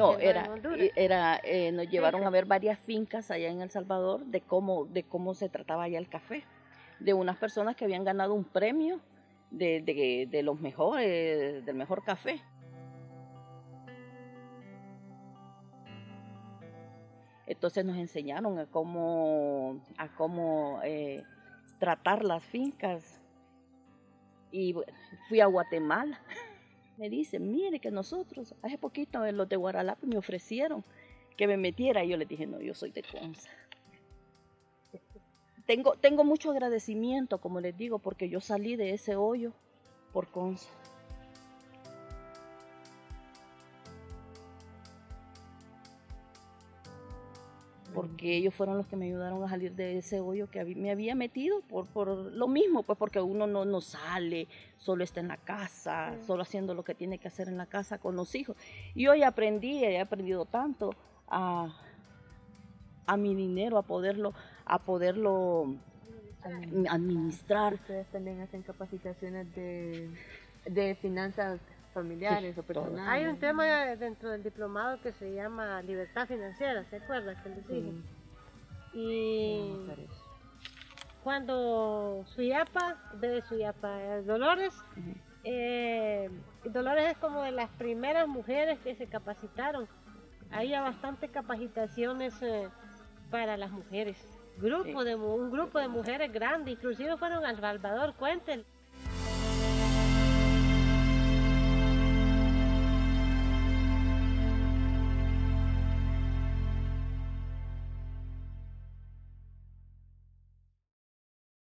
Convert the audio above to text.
No, era, era eh, nos llevaron a ver varias fincas allá en El Salvador de cómo, de cómo se trataba allá el café, de unas personas que habían ganado un premio de, de, de los mejores, del mejor café. Entonces nos enseñaron a cómo, a cómo eh, tratar las fincas. Y fui a Guatemala. Me dicen, mire que nosotros, hace poquito en los de Guaralape me ofrecieron que me metiera. Y yo les dije, no, yo soy de Conza. Tengo, tengo mucho agradecimiento, como les digo, porque yo salí de ese hoyo por Conza. Porque ellos fueron los que me ayudaron a salir de ese hoyo que me había metido por, por lo mismo, pues porque uno no, no sale, solo está en la casa, solo haciendo lo que tiene que hacer en la casa con los hijos. Y hoy aprendí, he aprendido tanto a, a mi dinero, a poderlo, a poderlo administrar. Ustedes también hacen capacitaciones de, de finanzas familiares o personales. Hay un tema dentro del diplomado que se llama libertad financiera, ¿se acuerdan que les dije? Y cuando Suyapa, de Suyapa, eh, Dolores, eh, Dolores es como de las primeras mujeres que se capacitaron. Hay bastantes capacitaciones eh, para las mujeres. Grupo de, un grupo de mujeres grandes, inclusive fueron al Salvador, cuéntenle.